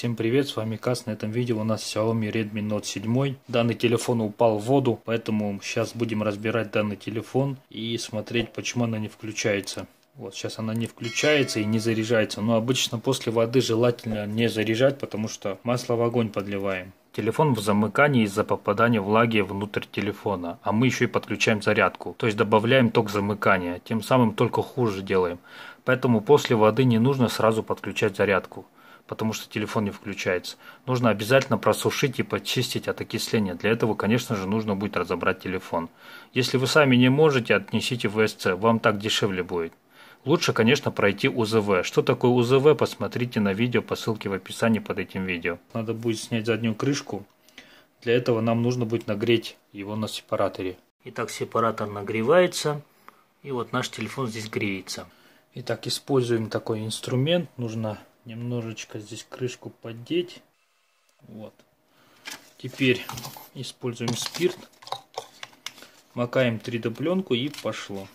Всем привет, с вами Кас. На этом видео у нас Xiaomi Redmi Note 7. Данный телефон упал в воду, поэтому сейчас будем разбирать данный телефон и смотреть, почему она не включается. Вот сейчас она не включается и не заряжается. Но обычно после воды желательно не заряжать, потому что масло в огонь подливаем. Телефон в замыкании из-за попадания влаги внутрь телефона, а мы еще и подключаем зарядку, то есть добавляем ток замыкания, тем самым только хуже делаем. Поэтому после воды не нужно сразу подключать зарядку потому что телефон не включается. Нужно обязательно просушить и почистить от окисления. Для этого, конечно же, нужно будет разобрать телефон. Если вы сами не можете, отнесите в СЦ, вам так дешевле будет. Лучше, конечно, пройти УЗВ. Что такое УЗВ, посмотрите на видео по ссылке в описании под этим видео. Надо будет снять заднюю крышку. Для этого нам нужно будет нагреть его на сепараторе. Итак, сепаратор нагревается. И вот наш телефон здесь греется. Итак, используем такой инструмент. Нужно немножечко здесь крышку поддеть. Вот. Теперь используем спирт. Макаем 3D пленку и пошло.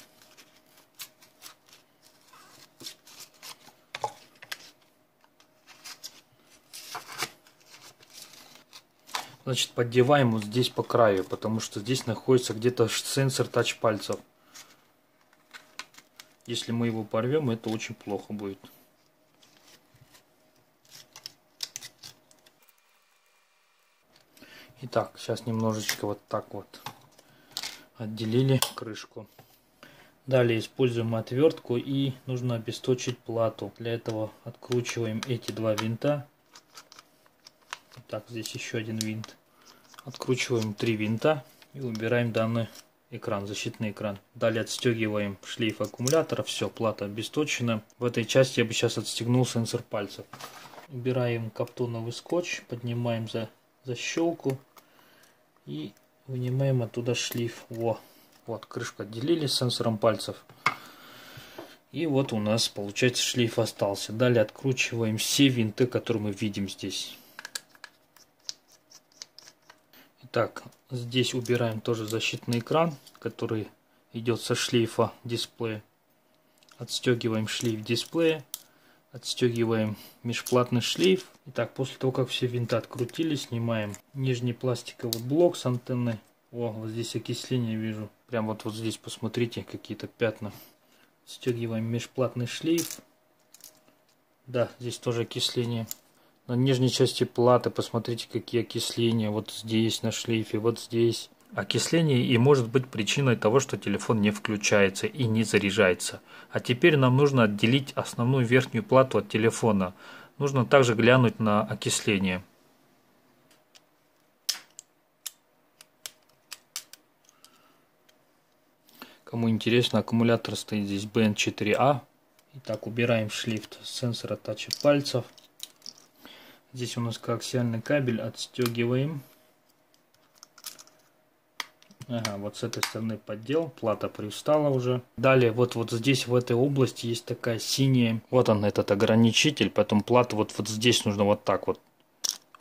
Значит, поддеваем вот здесь по краю, потому что здесь находится где-то сенсор тач пальцев. Если мы его порвем, это очень плохо будет. Итак, сейчас немножечко вот так вот отделили крышку. Далее используем отвертку и нужно обесточить плату. Для этого откручиваем эти два винта. Так, здесь еще один винт. Откручиваем три винта и убираем данный экран, защитный экран. Далее отстегиваем шлейф аккумулятора. Все, плата обесточена. В этой части я бы сейчас отстегнул сенсор пальцев. Убираем каптоновый скотч, поднимаем за защелку и вынимаем оттуда шлейф. Во, вот крышку отделили сенсором пальцев. И вот у нас получается шлейф остался. Далее откручиваем все винты, которые мы видим здесь. Итак, здесь убираем тоже защитный экран, который идет со шлейфа дисплея. Отстегиваем шлейф дисплея. Отстегиваем межплатный шлейф. Итак, после того, как все винты открутили, снимаем нижний пластиковый блок с антенной. О, вот здесь окисление вижу. Прям вот, вот здесь посмотрите, какие-то пятна. Стегиваем межплатный шлейф. Да, здесь тоже окисление. На нижней части платы посмотрите, какие окисления. Вот здесь на шлейфе, вот здесь. Окисление и может быть причиной того, что телефон не включается и не заряжается. А теперь нам нужно отделить основную верхнюю плату от телефона. Нужно также глянуть на окисление. Кому интересно, аккумулятор стоит здесь BN4A. Итак, убираем шлифт сенсора тача пальцев. Здесь у нас коаксиальный кабель, отстегиваем. Ага, вот с этой стороны поддел, плата привстала уже. Далее, вот, вот здесь, в этой области, есть такая синяя, вот он, этот ограничитель, поэтому плата вот, вот здесь нужно вот так вот,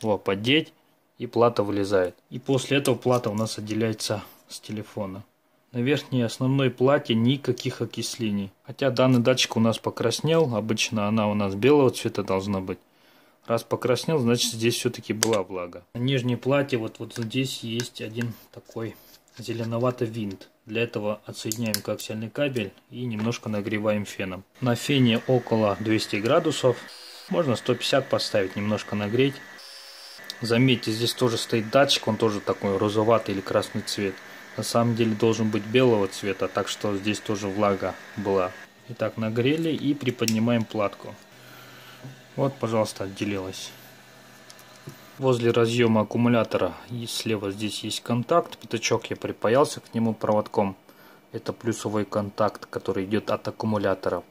вот, поддеть, и плата вылезает. И после этого плата у нас отделяется с телефона. На верхней основной плате никаких окислений. Хотя данный датчик у нас покраснел, обычно она у нас белого цвета должна быть. Раз покраснел, значит здесь все-таки была влага. На нижней плате вот, вот здесь есть один такой зеленоватый винт. Для этого отсоединяем коаксиальный кабель и немножко нагреваем феном. На фене около 200 градусов. Можно 150 поставить, немножко нагреть. Заметьте, здесь тоже стоит датчик, он тоже такой розоватый или красный цвет. На самом деле должен быть белого цвета, так что здесь тоже влага была. Итак, нагрели и приподнимаем платку. Вот, пожалуйста, отделилась. Возле разъема аккумулятора и слева здесь есть контакт, пятачок я припаялся к нему проводком. Это плюсовой контакт, который идет от аккумулятора.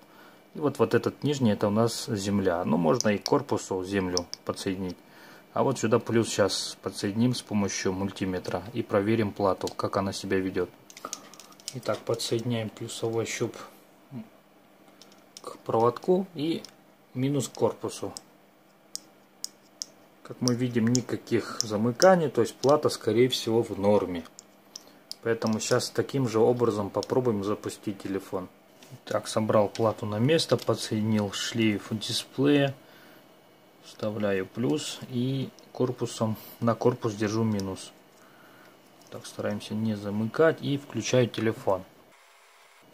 И вот, вот этот нижний, это у нас земля. Ну, можно и корпусу землю подсоединить. А вот сюда плюс сейчас подсоединим с помощью мультиметра и проверим плату, как она себя ведет. Итак, подсоединяем плюсовой щуп к проводку и минус корпусу. Как мы видим, никаких замыканий, то есть плата, скорее всего, в норме. Поэтому сейчас таким же образом попробуем запустить телефон. Так, собрал плату на место, подсоединил шлейф дисплея. Вставляю плюс и корпусом на корпус держу минус. Так, стараемся не замыкать и включаю телефон.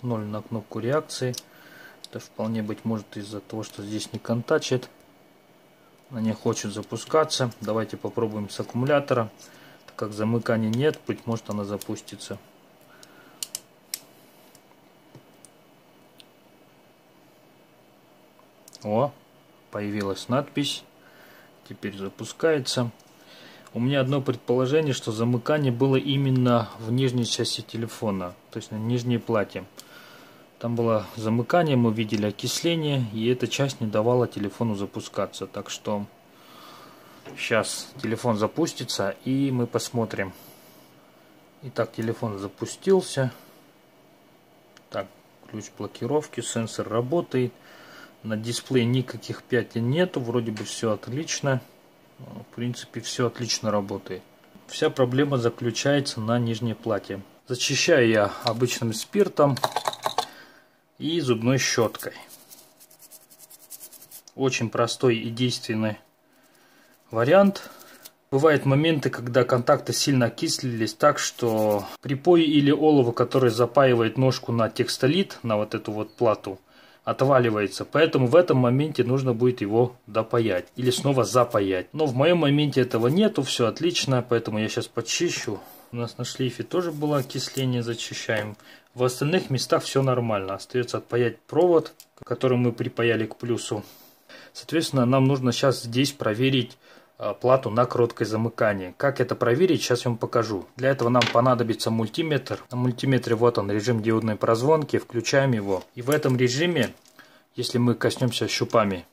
0 на кнопку реакции. Это вполне быть может из-за того, что здесь не контачит. Она не хочет запускаться. Давайте попробуем с аккумулятора. Так как замыкания нет, быть может она запустится. О, появилась надпись. Теперь запускается. У меня одно предположение, что замыкание было именно в нижней части телефона, то есть на нижней плате. Там было замыкание, мы видели окисление, и эта часть не давала телефону запускаться. Так что сейчас телефон запустится, и мы посмотрим. Итак, телефон запустился. Так, ключ блокировки, сенсор работает. На дисплее никаких пятен нету, вроде бы все отлично. В принципе, все отлично работает. Вся проблема заключается на нижней плате. Зачищаю я обычным спиртом и зубной щеткой. Очень простой и действенный вариант. Бывают моменты, когда контакты сильно окислились так, что припой или олово, которое запаивает ножку на текстолит, на вот эту вот плату, отваливается. Поэтому в этом моменте нужно будет его допаять или снова запаять. Но в моем моменте этого нету, все отлично, поэтому я сейчас почищу. У нас на шлейфе тоже было окисление, зачищаем. В остальных местах все нормально. Остается отпаять провод, который мы припаяли к плюсу. Соответственно, нам нужно сейчас здесь проверить а, плату на короткое замыкание. Как это проверить, сейчас я вам покажу. Для этого нам понадобится мультиметр. На мультиметре вот он, режим диодной прозвонки. Включаем его. И в этом режиме, если мы коснемся щупами,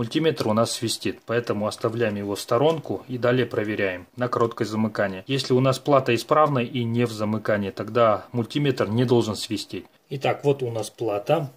мультиметр у нас свистит. Поэтому оставляем его в сторонку и далее проверяем на короткое замыкание. Если у нас плата исправна и не в замыкании, тогда мультиметр не должен свистеть. Итак, вот у нас плата.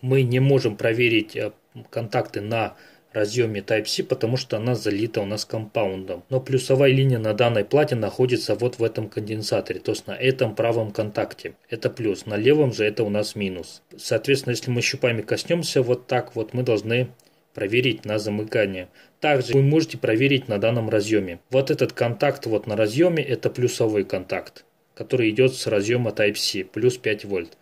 Мы не можем проверить э, контакты на разъеме Type-C, потому что она залита у нас компаундом. Но плюсовая линия на данной плате находится вот в этом конденсаторе, то есть на этом правом контакте. Это плюс, на левом же это у нас минус. Соответственно, если мы щупами коснемся вот так вот, мы должны проверить на замыкание. Также вы можете проверить на данном разъеме. Вот этот контакт вот на разъеме это плюсовой контакт, который идет с разъема Type-C, плюс 5 вольт.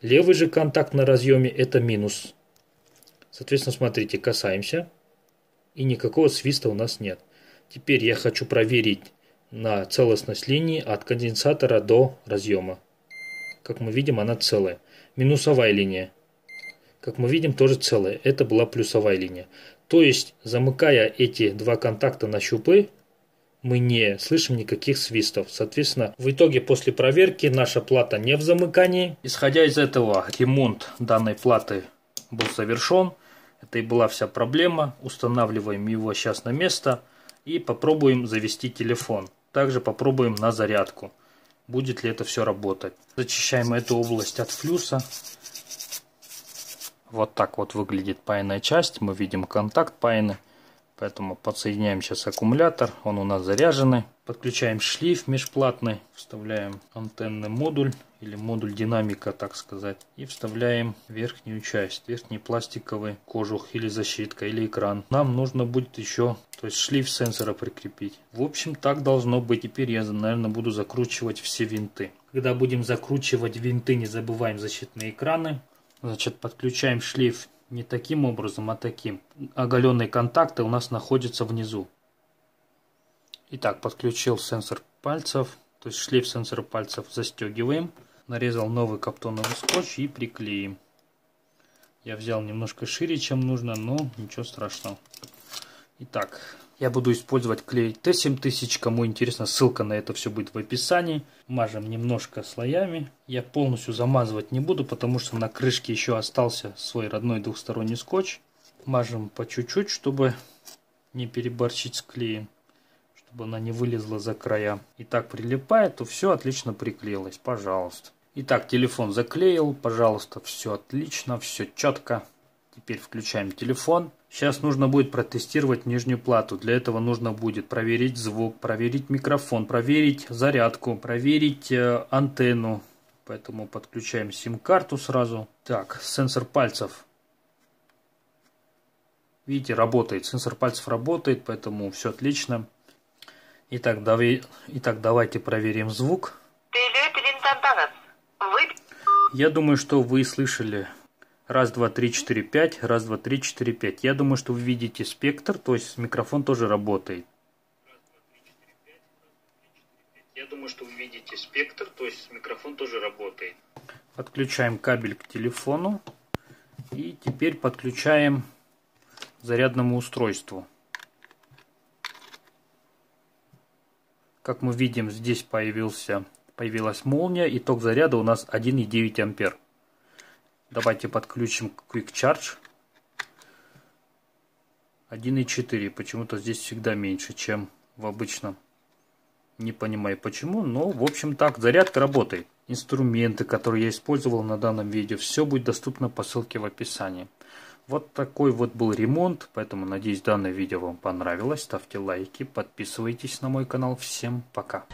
Левый же контакт на разъеме это минус Соответственно, смотрите, касаемся. И никакого свиста у нас нет. Теперь я хочу проверить на целостность линии от конденсатора до разъема. Как мы видим, она целая. Минусовая линия. Как мы видим, тоже целая. Это была плюсовая линия. То есть, замыкая эти два контакта на щупы, мы не слышим никаких свистов. Соответственно, в итоге после проверки наша плата не в замыкании. Исходя из этого, ремонт данной платы был совершен. Это и была вся проблема. Устанавливаем его сейчас на место и попробуем завести телефон. Также попробуем на зарядку. Будет ли это все работать. Зачищаем эту область от флюса. Вот так вот выглядит паянная часть. Мы видим контакт паяны. Поэтому подсоединяем сейчас аккумулятор. Он у нас заряженный. Подключаем шлейф межплатный. Вставляем антенный модуль или модуль динамика, так сказать. И вставляем верхнюю часть, верхний пластиковый кожух или защитка или экран. Нам нужно будет еще, то есть шлейф сенсора прикрепить. В общем, так должно быть. Теперь я, наверное, буду закручивать все винты. Когда будем закручивать винты, не забываем защитные экраны. Значит, подключаем шлейф не таким образом, а таким. Оголенные контакты у нас находятся внизу. Итак, подключил сенсор пальцев, то есть шлейф сенсора пальцев застегиваем. Нарезал новый каптоновый скотч и приклеим. Я взял немножко шире, чем нужно, но ничего страшного. Итак, я буду использовать клей Т7000. Кому интересно, ссылка на это все будет в описании. Мажем немножко слоями. Я полностью замазывать не буду, потому что на крышке еще остался свой родной двухсторонний скотч. Мажем по чуть-чуть, чтобы не переборчить с клеем чтобы она не вылезла за края. И так прилипает, то все отлично приклеилось, пожалуйста. Итак, телефон заклеил, пожалуйста, все отлично, все четко. Теперь включаем телефон. Сейчас нужно будет протестировать нижнюю плату. Для этого нужно будет проверить звук, проверить микрофон, проверить зарядку, проверить э, антенну. Поэтому подключаем сим-карту сразу. Так, сенсор пальцев. Видите, работает. Сенсор пальцев работает, поэтому все отлично. Итак, давай, итак, давайте проверим звук. Я думаю, что вы слышали раз, два, три, четыре, пять, раз, два, три, четыре, пять. Я думаю, что вы видите спектр, то есть микрофон тоже работает. Я думаю, что вы видите спектр, то есть микрофон тоже работает. Подключаем кабель к телефону. И теперь подключаем зарядному устройству. Как мы видим, здесь появился, появилась молния, и ток заряда у нас 1,9 ампер. Давайте подключим Quick Charge. 1,4. Почему-то здесь всегда меньше, чем в обычном. Не понимаю почему, но в общем так, зарядка работает. Инструменты, которые я использовал на данном видео, все будет доступно по ссылке в описании. Вот такой вот был ремонт, поэтому надеюсь данное видео вам понравилось. Ставьте лайки, подписывайтесь на мой канал. Всем пока!